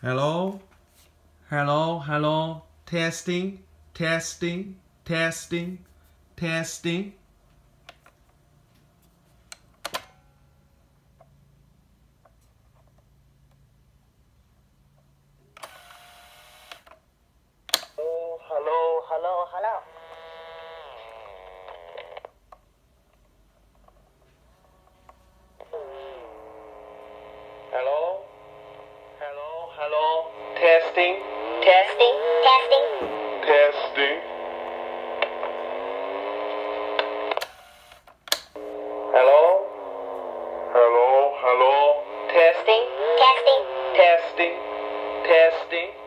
Hello? Hello? Hello? Testing? Testing? Testing? Testing? Hello, hello, hello. Testing. Testing. Testing. Testing. Hello? Hello, hello. Testing. Testing. Testing. Testing.